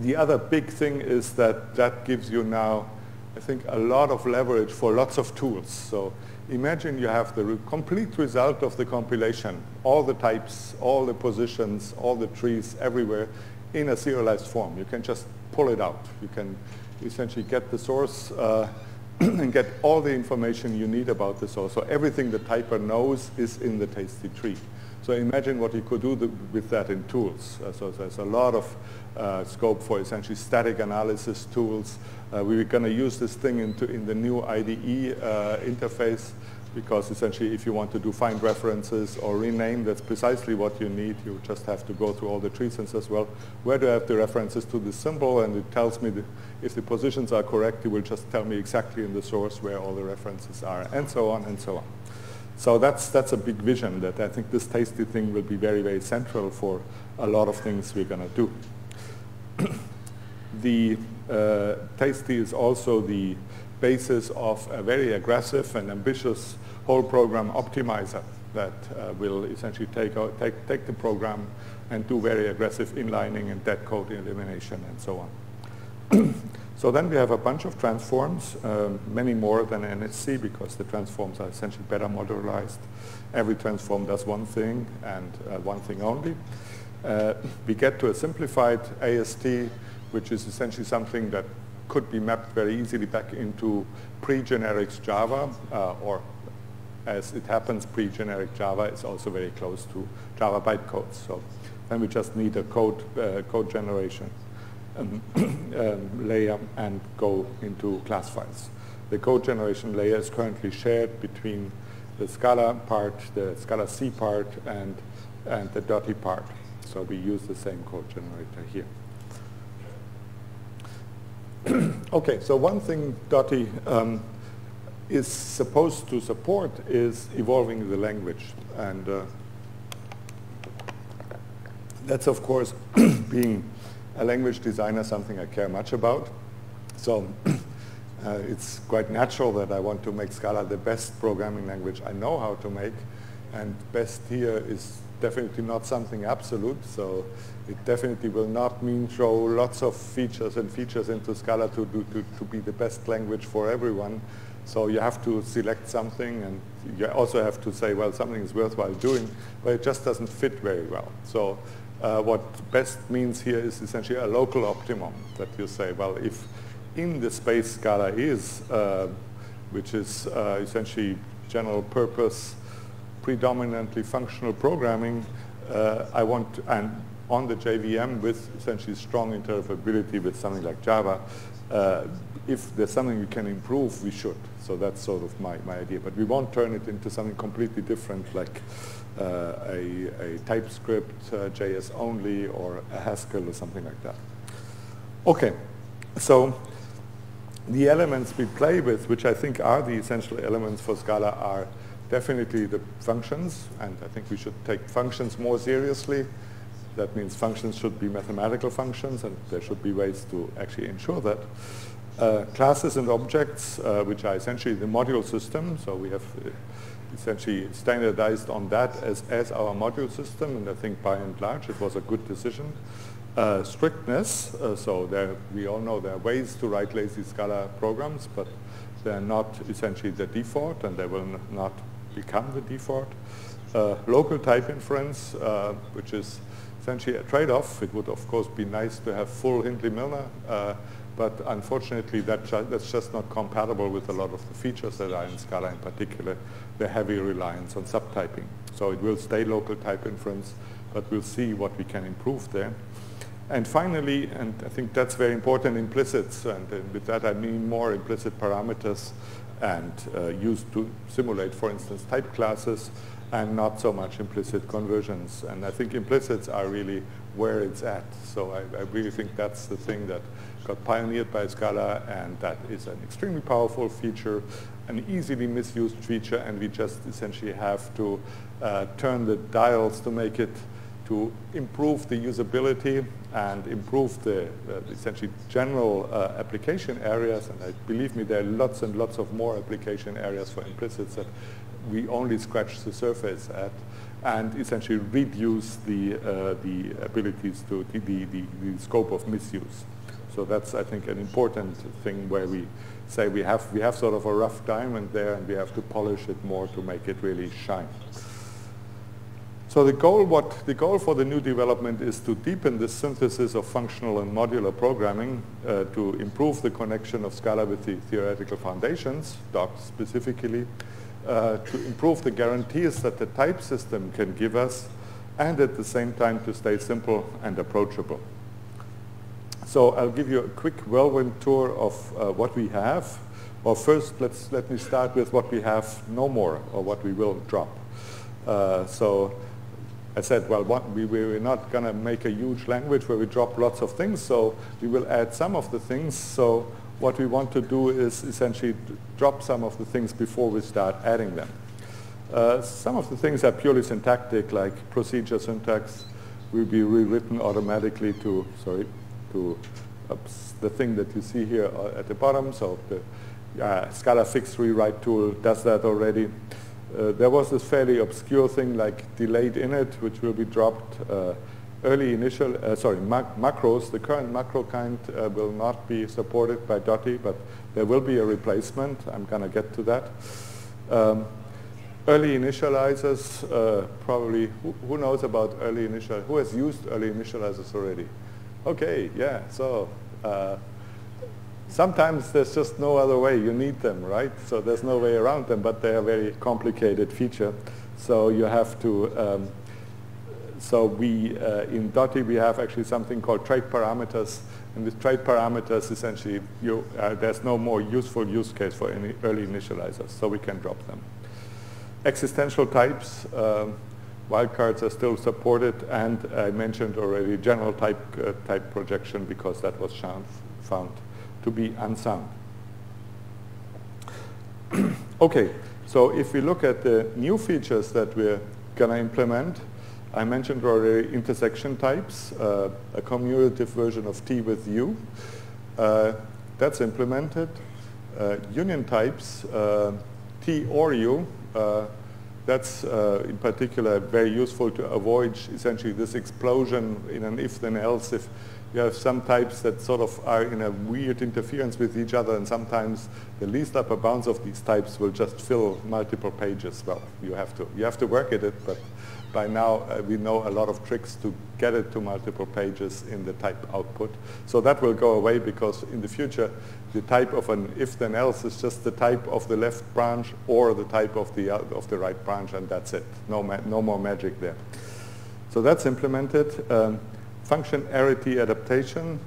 S1: the other big thing is that that gives you now, I think, a lot of leverage for lots of tools. So imagine you have the re complete result of the compilation, all the types, all the positions, all the trees everywhere in a serialized form. You can just pull it out. You can essentially get the source uh, and get all the information you need about the source. So everything the typer knows is in the tasty tree. So imagine what you could do with that in tools. Uh, so there's a lot of uh, scope for essentially static analysis tools. Uh, we're going to use this thing into, in the new IDE uh, interface because essentially if you want to do find references or rename, that's precisely what you need. You just have to go through all the trees and says, well, where do I have the references to the symbol? And it tells me if the positions are correct, it will just tell me exactly in the source where all the references are, and so on and so on. So that's, that's a big vision that I think this tasty thing will be very, very central for a lot of things we're going to do. the uh, tasty is also the basis of a very aggressive and ambitious whole program optimizer that uh, will essentially take, out, take, take the program and do very aggressive inlining and dead code elimination and so on. so then we have a bunch of transforms, um, many more than NSC because the transforms are essentially better modularized. Every transform does one thing and uh, one thing only. Uh, we get to a simplified AST, which is essentially something that could be mapped very easily back into pre-generics Java, uh, or as it happens, pre-generic Java is also very close to Java bytecodes. So then we just need a code, uh, code generation um, um, layer and go into class files. The code generation layer is currently shared between the Scala part, the Scala C part, and, and the Dotty part. So we use the same code generator here. okay, so one thing Dotty um, is supposed to support is evolving the language. And uh, that's, of course, being a language designer, something I care much about. So uh, it's quite natural that I want to make Scala the best programming language I know how to make. And best here is definitely not something absolute. So it definitely will not mean throw lots of features and features into Scala to, do, to, to be the best language for everyone. So you have to select something and you also have to say, well, something is worthwhile doing, but it just doesn't fit very well. So uh, what best means here is essentially a local optimum that you say, well, if in the space Scala is, uh, which is uh, essentially general purpose, predominantly functional programming, uh, I want, and on the JVM with essentially strong interoperability with something like Java, uh, if there's something we can improve, we should. So that's sort of my, my idea. But we won't turn it into something completely different like uh, a, a, TypeScript, uh, JS only, or a Haskell or something like that. Okay, so the elements we play with, which I think are the essential elements for Scala, are definitely the functions, and I think we should take functions more seriously. That means functions should be mathematical functions, and there should be ways to actually ensure that. Uh, classes and objects, uh, which are essentially the module system. So we have uh, essentially standardized on that as, as our module system, and I think by and large it was a good decision. Uh, strictness, uh, so there, we all know there are ways to write lazy Scala programs, but they're not essentially the default, and they will not become the default. Local type inference, which is essentially a trade-off. It would, of course, be nice to have full Hindley-Milner but unfortunately, that ju that's just not compatible with a lot of the features that are in Scala, in particular, the heavy reliance on subtyping. So it will stay local type inference, but we'll see what we can improve there. And finally, and I think that's very important, implicits, and, with that I mean more implicit parameters and uh, used to simulate, for instance, type classes, and not so much implicit conversions. And I think implicits are really where it's at. So I, I really think that's the thing that got pioneered by Scala, and that is an extremely powerful feature, an easily misused feature, and we just essentially have to uh, turn the dials to make it to improve the usability and improve the uh, essentially general uh, application areas. And I, believe me, there are lots and lots of more application areas for implicits that we only scratch the surface at and essentially reduce the, uh, the abilities to the, the, the, scope of misuse. So that's, I think, an important thing where we say we have, we have sort of a rough diamond there and we have to polish it more to make it really shine. So the goal, what, the goal for the new development is to deepen the synthesis of functional and modular programming uh, to improve the connection of Scala with the theoretical foundations, DOT specifically, uh, to improve the guarantees that the type system can give us, and at the same time to stay simple and approachable. So I'll give you a quick whirlwind tour of uh, what we have. Well, first, let's, let me start with what we have no more, or what we will drop. Uh, so I said, well, what, we, we're not going to make a huge language where we drop lots of things, so we will add some of the things. So what we want to do is essentially drop some of the things before we start adding them. Uh, some of the things are purely syntactic, like procedure syntax will be rewritten automatically to, sorry, to the thing that you see here uh, at the bottom. So the uh, Scalafix rewrite tool does that already. Uh, there was this fairly obscure thing like delayed init, which will be dropped. Uh, early initial, uh, sorry, mac macros, the current macro kind uh, will not be supported by Dotty, but there will be a replacement. I'm going to get to that. Um, early initializers, probably, who, who knows about early initial, who has used early initializers already? Okay, yeah, so uh, sometimes there's just no other way. You need them, right? So there's no way around them, but they're a very complicated feature. So you have to, um, so we, uh, in Dotty, we have actually something called trait parameters. And with trait parameters, essentially, you, uh, there's no more useful use case for any early initializers, so we can drop them. Existential types, um, Wildcards are still supported, and I mentioned already general type, uh, type projection because that was found to be unsound. okay, so if we look at the new features that we're going to implement, I mentioned already intersection types, uh, a commutative version of T with U. Uh, that's implemented. Uh, union types, uh, T or U, uh, that's uh, in particular very useful to avoid essentially this explosion in an if then else if you have some types that sort of are in a weird interference with each other and sometimes the least upper bounds of these types will just fill multiple pages. Well, you have to, you have to work at it, but by now uh, we know a lot of tricks to get it to multiple pages in the type output. So that will go away because in the future the type of an if then else is just the type of the left branch or the type of the, uh, of the right branch and that's it. No, no more magic there. So that's implemented. Um, function arity adaptation.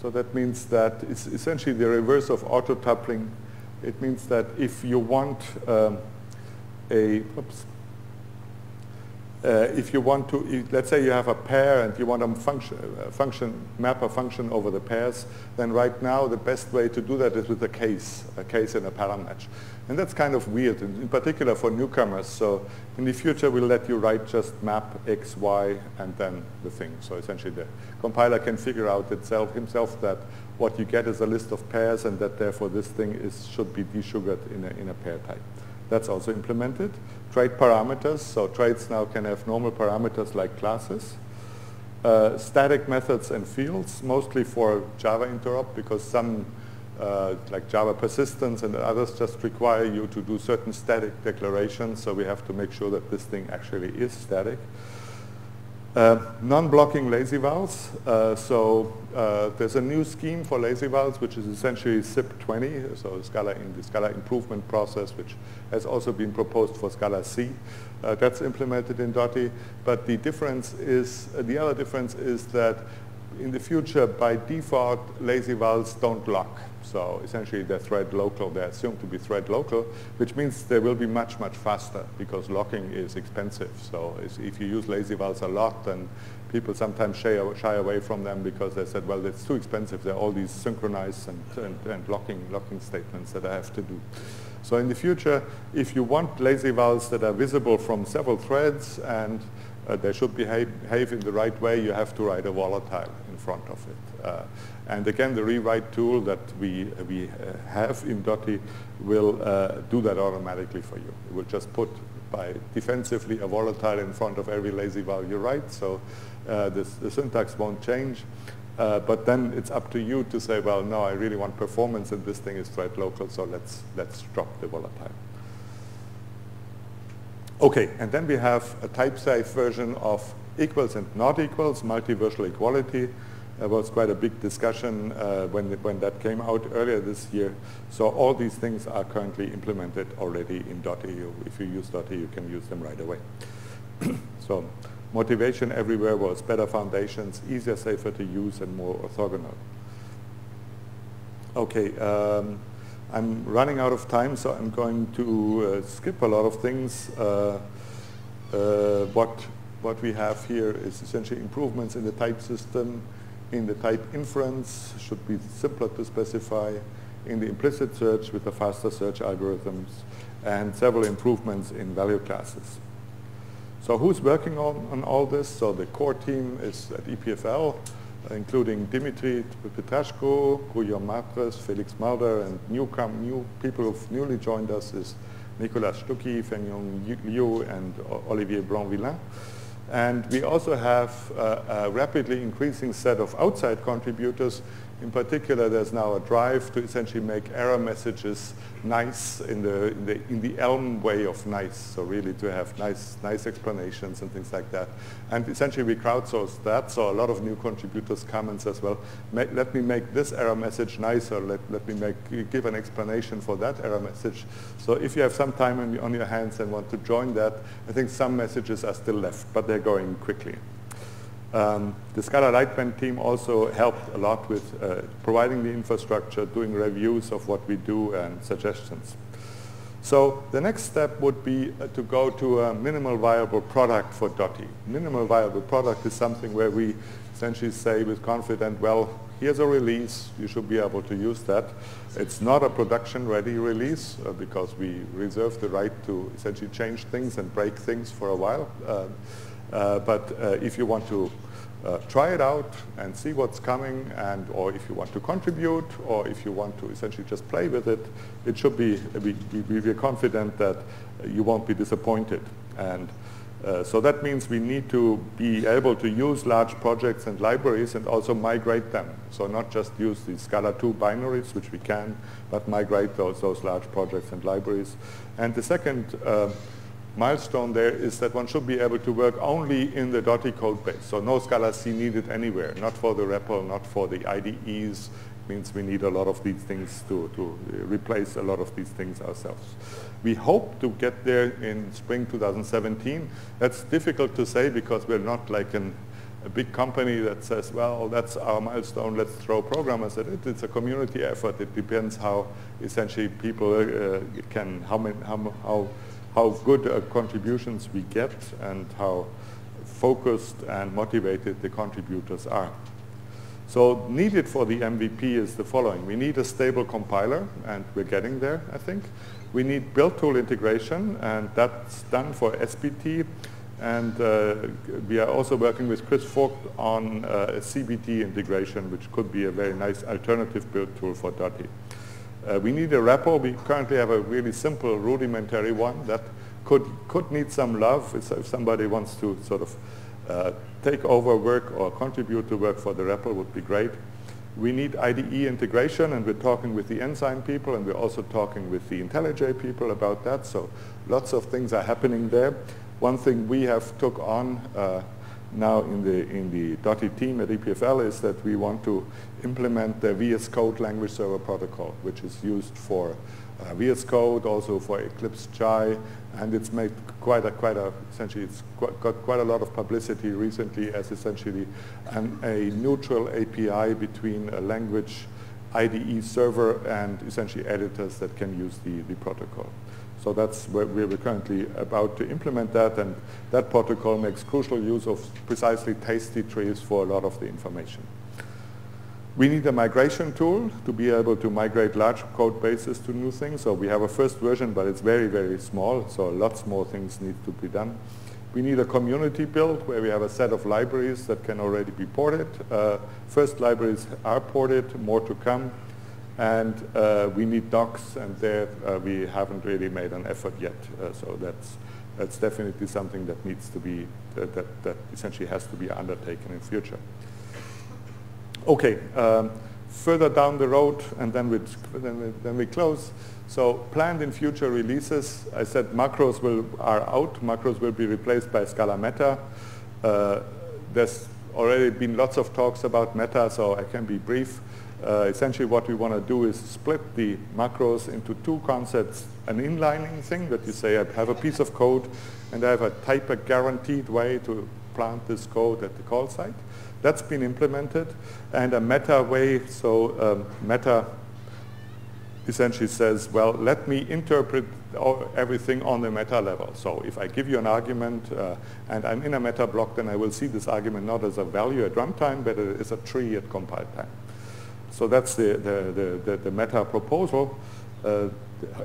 S1: So that means that it's essentially the reverse of auto-tupling. It means that if you want um, a, oops, if you want to, let's say you have a pair and you want to function, uh, function, map a function over the pairs, then right now the best way to do that is with a case, a case in a paramatch. And that's kind of weird, in, in particular for newcomers. So in the future, we'll let you write just map x, y, and then the thing. So essentially the compiler can figure out itself himself that what you get is a list of pairs and that therefore this thing is, should be desugared in a, in a pair type. That's also implemented. Trait parameters, so traits now can have normal parameters like classes. Uh, static methods and fields, mostly for Java interop because some uh, like Java persistence and others just require you to do certain static declarations, so we have to make sure that this thing actually is static. Uh, non-blocking lazy vals. Uh, so uh, there's a new scheme for lazy vals, which is essentially SIP20, so Scala in the Scala improvement process, which has also been proposed for Scala C. Uh, that's implemented in Dotty. But the difference is, uh, the other difference is that in the future, by default, lazy vals don't lock. So essentially they're thread local, they're assumed to be thread local, which means they will be much, much faster because locking is expensive. So if you use lazy vals a lot, then people sometimes shy, shy away from them because they said, well, it's too expensive. There are all these synchronized and, and, and locking, locking statements that I have to do. So in the future, if you want lazy vals that are visible from several threads and uh, they should behave, behave, in the right way, you have to write a volatile in front of it. Uh, and again, the rewrite tool that we, we uh, have in Dotty will uh, do that automatically for you. It will just put by defensively a volatile in front of every lazy value you write, so uh, this, the syntax won't change. Uh, but then it's up to you to say, well, no, I really want performance and this thing is thread local, so let's, let's drop the volatile. Okay, and then we have a type-safe version of equals and not equals, multiversal equality. There was quite a big discussion uh, when, when that came out earlier this year. So all these things are currently implemented already in .eu. If you use .eu, you can use them right away. so motivation everywhere was better foundations, easier, safer to use, and more orthogonal. Okay, um, I'm running out of time, so I'm going to uh, skip a lot of things. Uh, uh, what, what we have here is essentially improvements in the type system, in the type inference, should be simpler to specify, in the implicit search with the faster search algorithms, and several improvements in value classes. So who's working on, on all this? So the core team is at EPFL including Dmitry Petrashko, Guillaume Martres, Felix Mulder, and new, new people who've newly joined us is Nicolas Stucki, Fengyun Liu, and Olivier Blanvillain. And we also have a rapidly increasing set of outside contributors in particular, there's now a drive to essentially make error messages nice in the, in the, in the Elm way of nice. So really to have nice, nice explanations and things like that. And essentially we crowdsource that. So a lot of new contributors come and says, well, let me make this error message nicer. Let, let me make, give an explanation for that error message. So if you have some time on your hands and want to join that, I think some messages are still left, but they're going quickly. Um, the Scala Lightbend team also helped a lot with uh, providing the infrastructure, doing reviews of what we do and suggestions. So the next step would be uh, to go to a minimal viable product for Dotty. Minimal viable product is something where we essentially say with confidence, well, here's a release, you should be able to use that. It's not a production-ready release uh, because we reserve the right to essentially change things and break things for a while. Uh, but uh, if you want to uh, try it out and see what's coming and or if you want to contribute or if you want to essentially just play with it, it should be, we, we, we're confident that you won't be disappointed. And uh, so that means we need to be able to use large projects and libraries and also migrate them. So not just use the Scala 2 binaries, which we can, but migrate those, those large projects and libraries. And the second uh, milestone there is that one should be able to work only in the Dotty code base. So no Scala C needed anywhere, not for the REPL, not for the IDEs. It means we need a lot of these things to, to replace a lot of these things ourselves. We hope to get there in spring 2017. That's difficult to say because we're not like an, a big company that says, well, that's our milestone, let's throw programmers at it. It's a community effort. It depends how essentially people uh, can, how, many, how, how, how good uh, contributions we get and how focused and motivated the contributors are. So needed for the MVP is the following. We need a stable compiler, and we're getting there, I think. We need build tool integration, and that's done for SBT. And uh, we are also working with Chris Vogt on uh, CBT integration, which could be a very nice alternative build tool for Dotty. Uh, we need a REPL. We currently have a really simple rudimentary one that could, could need some love if, if somebody wants to sort of uh, take over work or contribute to work for the REPL would be great. We need IDE integration, and we're talking with the ENSIME people, and we're also talking with the IntelliJ people about that. So lots of things are happening there. One thing we have took on uh, now in the in the Dotty team at EPFL is that we want to implement the VS Code language server protocol, which is used for uh, VS Code, also for Eclipse Che, and it's made quite a, quite a, essentially it's got quite a lot of publicity recently as essentially an, a neutral API between a language IDE server and essentially editors that can use the, the protocol. So that's where we're currently about to implement that, and that protocol makes crucial use of precisely tasty trees for a lot of the information. We need a migration tool to be able to migrate large code bases to new things. So we have a first version, but it's very, very small. So lots more things need to be done. We need a community build where we have a set of libraries that can already be ported. Uh, first libraries are ported, more to come. And uh, we need docs, and there uh, we haven't really made an effort yet. Uh, so that's, that's definitely something that needs to be, that, that essentially has to be undertaken in future. Okay, um, further down the road, and then then, we, then we close. So planned in future releases, I said macros will, are out. Macros will be replaced by Scala Meta. Uh, there's already been lots of talks about Meta, so I can be brief. Uh, essentially what we want to do is split the macros into two concepts. An inlining thing that you say I have a piece of code and I have a type a guaranteed way to plant this code at the call site. That's been implemented. And a meta way, so um, meta essentially says, well, let me interpret everything on the meta level. So if I give you an argument uh, and I'm in a meta block, then I will see this argument not as a value at runtime, but as a tree at compile time. So that's the, the, the, the meta proposal. Uh,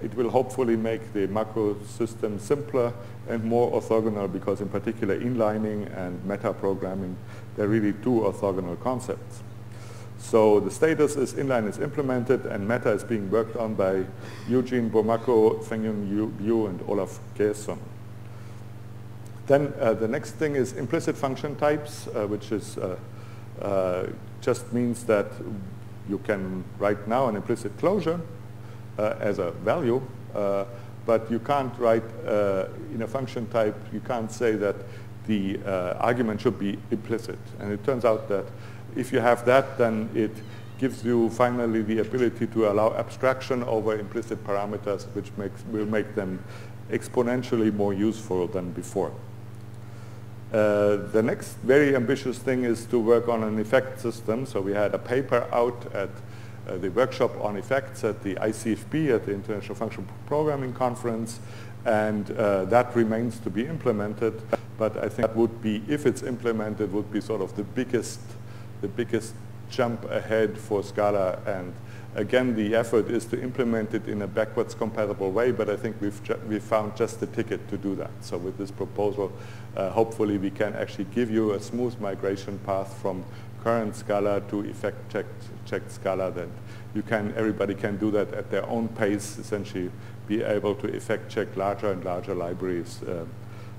S1: it will hopefully make the macro system simpler and more orthogonal because in particular inlining and meta programming they're really two orthogonal concepts. So the status is inline is implemented and meta is being worked on by Eugene Burmako, Fengyun Liu, and Olaf Geirsson. Then uh, the next thing is implicit function types, uh, which is uh, uh just means that you can write now an implicit closure uh, as a value, uh, but you can't write in a function type, you can't say that the uh, argument should be implicit. And it turns out that if you have that, then it gives you finally the ability to allow abstraction over implicit parameters, which makes, will make them exponentially more useful than before. Uh, the next very ambitious thing is to work on an effect system. So we had a paper out at uh, the workshop on effects at the ICFP, at the International Functional Programming Conference, and uh, that remains to be implemented. But I think that would be, if it's implemented, would be sort of the biggest, the biggest jump ahead for Scala and again the effort is to implement it in a backwards compatible way but I think we've, we found just the ticket to do that. So with this proposal uh, hopefully we can actually give you a smooth migration path from current Scala to effect checked, checked Scala that you can, everybody can do that at their own pace, essentially be able to effect check larger and larger libraries. Uh,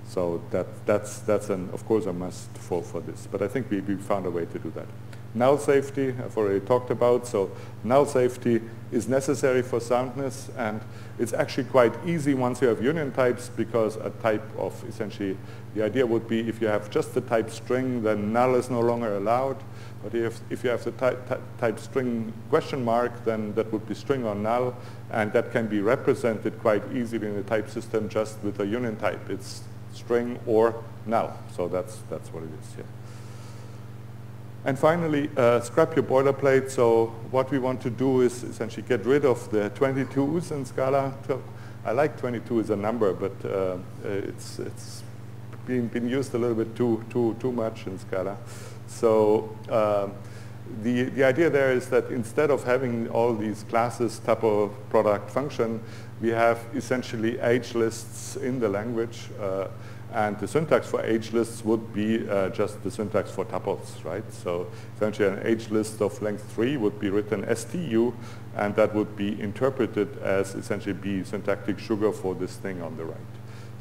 S1: so that, that's, that's an, of course a must for, for this. But I think we, we found a way to do that. Null safety, I've already talked about. So null safety is necessary for soundness and it's actually quite easy once you have union types because a type of essentially, the idea would be if you have just the type string, then null is no longer allowed. But if, if you have the type, type string question mark, then that would be string or null, and that can be represented quite easily in the type system just with a union type. It's string or null. So that's, that's what it is here. And finally, uh, scrap your boilerplate. So what we want to do is essentially get rid of the 22s in Scala. I like 22 as a number, but uh, it's, it's been, been used a little bit too, too, too much in Scala. So um, the, the idea there is that instead of having all these classes, tuple, product, function, we have essentially HLists in the language. And the syntax for HLists would be uh, just the syntax for tuples, right? So essentially an HList of length 3 would be written stu, and that would be interpreted as essentially be syntactic sugar for this thing on the right.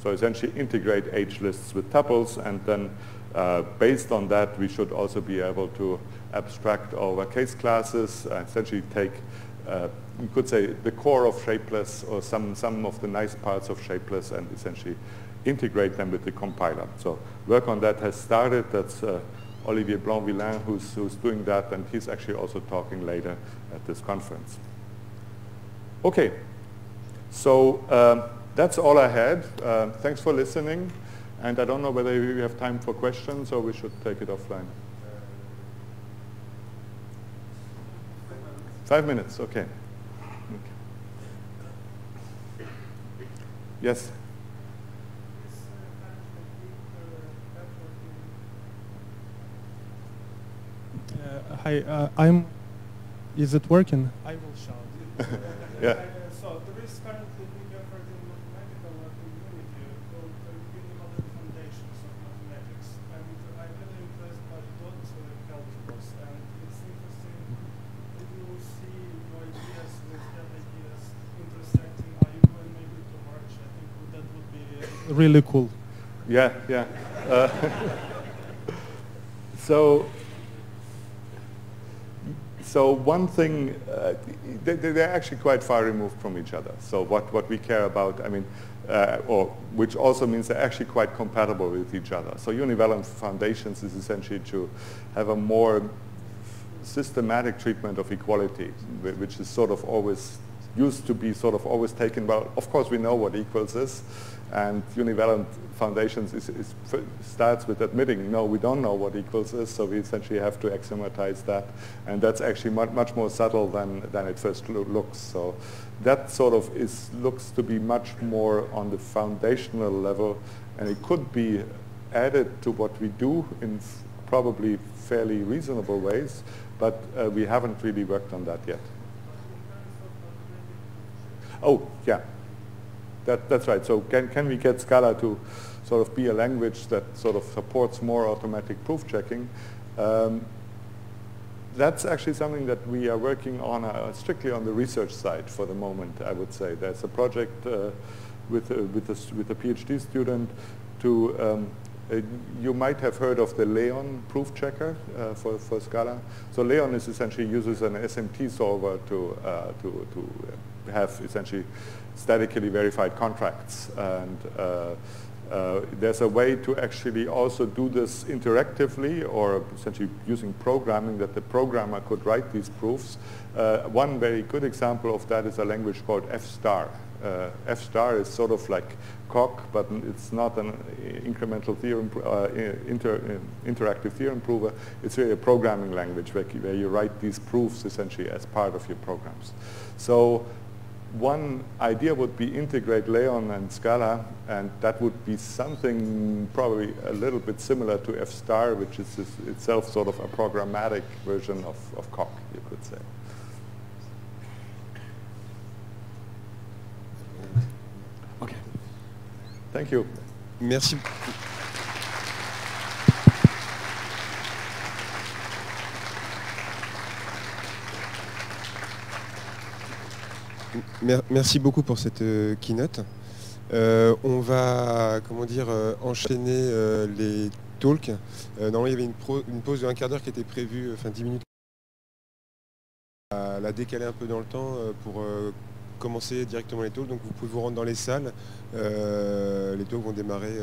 S1: So essentially integrate HLists with tuples, and then uh, based on that, we should also be able to abstract over case classes, essentially take, uh, you could say, the core of shapeless or some, some of the nice parts of shapeless and essentially integrate them with the compiler. So work on that has started. That's uh, Olivier Blanvillain who's, who's doing that, and he's actually also talking later at this conference. Okay, so um, that's all I had. Uh, thanks for listening. And I don't know whether we have time for questions or we should take it offline. Five minutes, okay. Yes?
S2: Uh, hi, uh, I'm. Is it working? I will shout.
S1: yeah.
S2: so there is currently a big effort in mathematical community called Beginning of the Foundations of Mathematics, and I'm really impressed by dot calculus, and it's interesting if you see your ideas with that ideas intersecting. Are you going maybe to March? I think that would be really cool.
S1: Yeah, yeah. Uh, so so one thing, uh, they, they're actually quite far removed from each other. So what, what we care about, I mean, uh, or which also means they're actually quite compatible with each other. So univalent foundations is essentially to have a more systematic treatment of equality, which is sort of always used to be sort of always taken, well, of course we know what equals is, and univalent foundations is, is, starts with admitting, no, we don't know what equals is, so we essentially have to axiomatize that. And that's actually much, much more subtle than, than it first lo looks. So that sort of is, looks to be much more on the foundational level, and it could be added to what we do in probably fairly reasonable ways, but uh, we haven't really worked on that yet. Oh, yeah. That, that's right. So can, can we get Scala to sort of be a language that sort of supports more automatic proof checking? Um, that's actually something that we are working on uh, strictly on the research side for the moment, I would say. There's a project uh, with, uh, with, a, with a PhD student to, um, uh, you might have heard of the Leon proof checker uh, for, for Scala. So Leon is essentially uses an SMT solver to, uh, to, to have essentially statically verified contracts. And uh, uh, there's a way to actually also do this interactively or essentially using programming that the programmer could write these proofs. Uh, one very good example of that is a language called F-star. Uh, F-star is sort of like Coq, but it's not an incremental theorem, uh, inter, uh, interactive theorem prover. It's really a programming language where, where you write these proofs essentially as part of your programs. So one idea would be integrate Leon and Scala, and that would be something probably a little bit similar to F star, which is itself sort of a programmatic version of, of Coq, you could say.
S3: Okay.
S1: Thank you.
S4: Merci. Merci beaucoup pour cette euh, keynote. Euh, on va comment dire, euh, enchaîner les talks. normalement, il y avait une, pause de un quart d'heure qui était prévue, enfin 10 minutes. À la décaler un peu dans le temps pour commencer directement les talks. Donc vous pouvez vous rendre dans les salles. les talks vont démarrer.